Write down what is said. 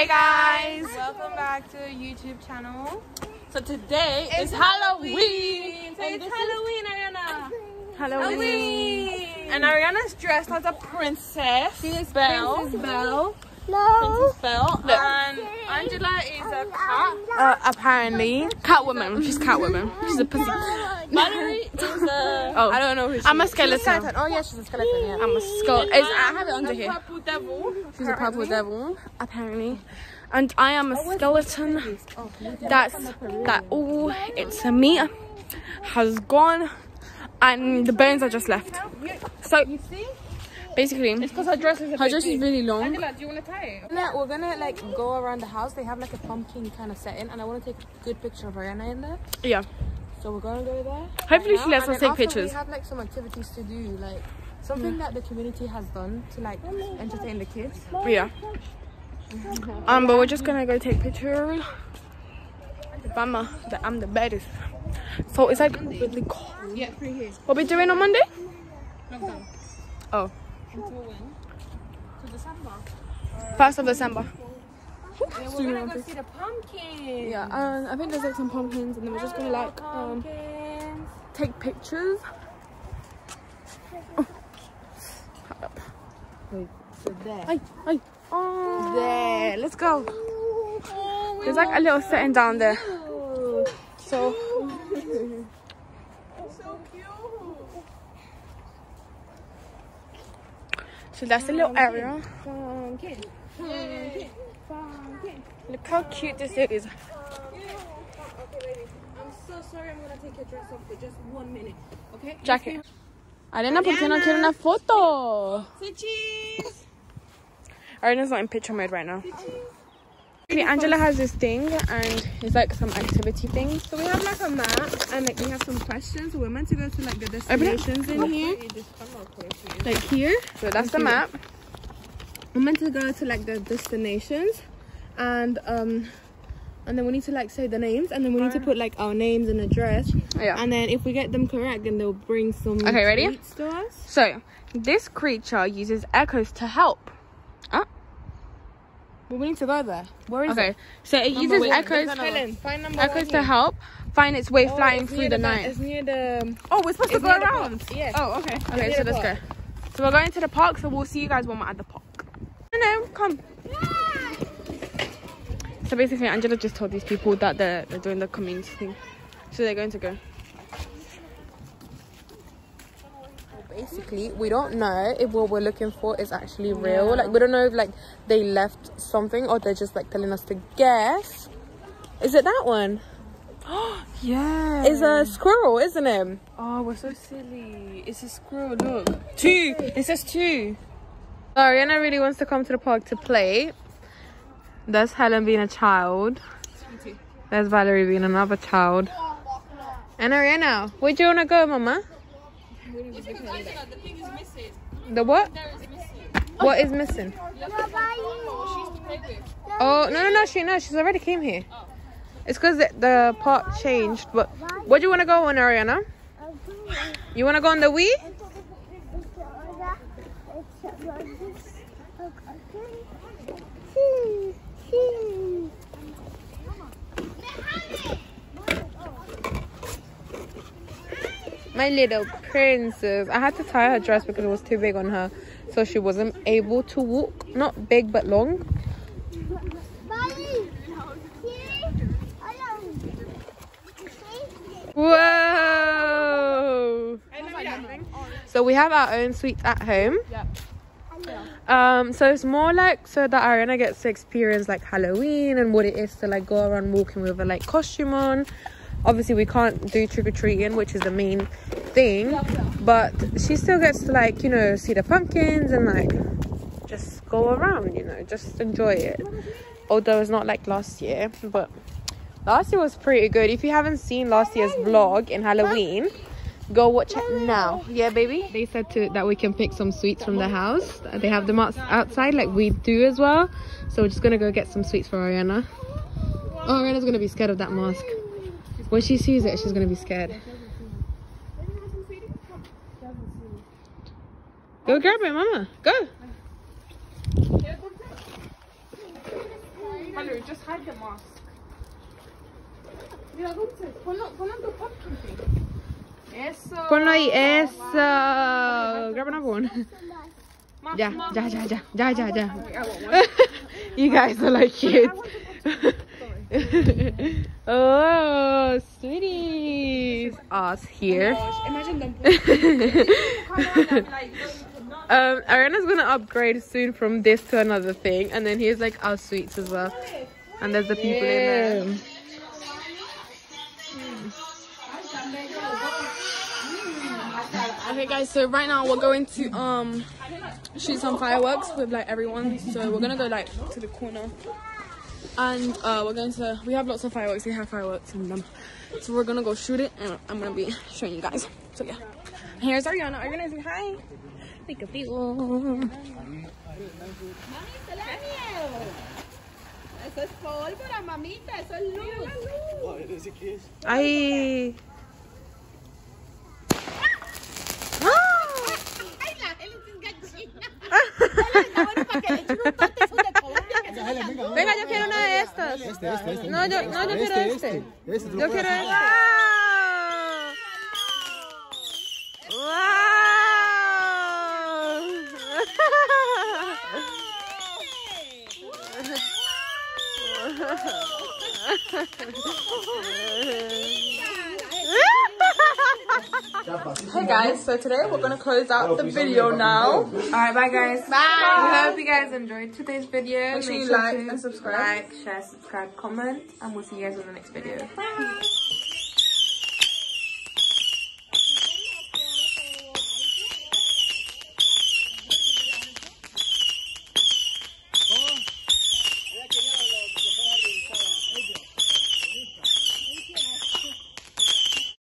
Hey guys! Welcome back to the YouTube channel. So today is Halloween! So it's Halloween, Ariana. Halloween! And Ariana's dressed as a princess. She is Belle. Princess Belle. Princess Belle. Look. And Angela is a cat. Uh, apparently, Catwoman. She's Catwoman. She's a pussy. Valerie is a... Oh, I don't know who she I'm a is. skeleton. Oh yeah, she's a skeleton, yeah. I'm a skull. It's, I have it under A here. purple devil. She's a purple devil, apparently. And I am a skeleton. That's that all it's a meat has gone and the bones are just left. So You see? Basically It's because her dress is a her bit dress is really long. Angela, do you want to tie it? We're gonna like go around the house. They have like a pumpkin kind of setting, and I want to take a good picture of Ariana in there. Yeah. So we're gonna go there. Hopefully right she lets and us take pictures. We have like some activities to do, like something that the community has done to like entertain the kids. Yeah. Um, but we're just gonna go take pictures. I'm, the, I'm the baddest. So it's like really cold. Yeah, three here. What we doing on Monday? Lockdown. Oh, Until when? To December. first of December. Yeah, we're gonna go see the pumpkin. Yeah, and I think there's like some pumpkins, and then we're just gonna like um take pictures. Wait, so there. Ay, ay. Oh, There. Let's go. there's like a little setting down there. So So that's the little area. Look how cute this is. Okay. I'm so sorry. I'm gonna take your dress off for just one minute. Okay. Jacket. Ariana, ¿por qué no quiere una foto? Ariana's not in picture mode right now. Okay, Angela has this thing and it's like some activity thing. So we have like a map and like we have some questions. We're meant to go to like the destinations in here. Like here. So that's the map. We're meant to go to like the destinations and um and then we need to like say the names and then we need to put like our names and address. Yeah. And then if we get them correct then they'll bring some Okay, ready? treats to us. So this creature uses echoes to help. But we need to go there. Where is Okay, it? so it uses echoes, Helen, find number echoes to help find its way Oh, flying it's through near the night. It's near the Oh, we're supposed to go around. Yeah. Oh, okay. Okay, so let's park. go. So we're going to the park, so we'll see you guys when we're at the park. No, no, come. So basically, Angela just told these people that they're, they're doing the community thing. So they're going to go. Basically we don't know if what we're looking for is actually real like we don't know if like they left something or they're just like telling us to guess is it that one Yeah. it's a squirrel isn't it Oh, we're so silly. It's a squirrel, look. Two. It says two. Ariana really wants to come to the park to play. There's Helen being a child. There's Valerie being another child. And Ariana, where do you want to go, Mama? The what? What is missing? Oh, no, no, no, she, no, she's already came here. It's because the, the park changed, but where do you want to go on, Ariana? You want to go on the Wii? My little princess. I had to tie her dress because it was too big on her. So she wasn't able to walk. Not big, but long. Whoa! So we have our own suite at home. Um, so it's more like so that Ariana gets to experience like Halloween and what it is to like go around walking with a like costume on. Obviously, we can't do trick or treating, which is the main thing, but she still gets to like you know see the pumpkins and like just go around, you know, just enjoy it. Although it's not like last year, but last year was pretty good. If you haven't seen last year's vlog in Halloween, go watch it now. Yeah, baby. They said to that we can pick some sweets from the house. They have them outs- outside, like we do as well. So we're just gonna go get some sweets for Ariana. Oh, Ariana's gonna be scared of that mask. When she sees it, she's gonna be scared. Go grab it, Mama. Go. Just hide the mask. Ponlo, ponlo en tu pumpkin thing. Eso. Ponlo ahí, eso. Grab another one. Ya, ya, ya, ya, ya, ya, ya. Wait, I want one. you guys are like kids. oh, sweeties. Us here. Gosh, imagine them. Um, Ariana's gonna upgrade soon from this to another thing, and then here's like our sweets as well. And there's the people in there. Okay, guys. So right now we're going to um shoot some fireworks with like everyone. So we're gonna go like to the corner, and uh we're going to. We have lots of fireworks. We have fireworks in them. So we're gonna go shoot it, and I'm gonna be showing you guys. So yeah. Here's Ariana. Ariana, say hi. Take a peek. Eso es pólvora, mamita, eso es luz. Ay. Ay, la Helen es gallina. Está bueno para que le echen un tote eso de Colombia. que se vaya. Venga, yo quiero una de estas. Este, este, este. No, yo, no, yo quiero este. Este, lo Yo quiero hacer. este. ¡Wow! Hey guys, so today we're gonna close out the video now. Alright, bye guys. Bye. We hope you guys enjoyed today's video. Make sure you like and subscribe. Like, share, subscribe, comment, and we'll see you guys in the next video. Bye.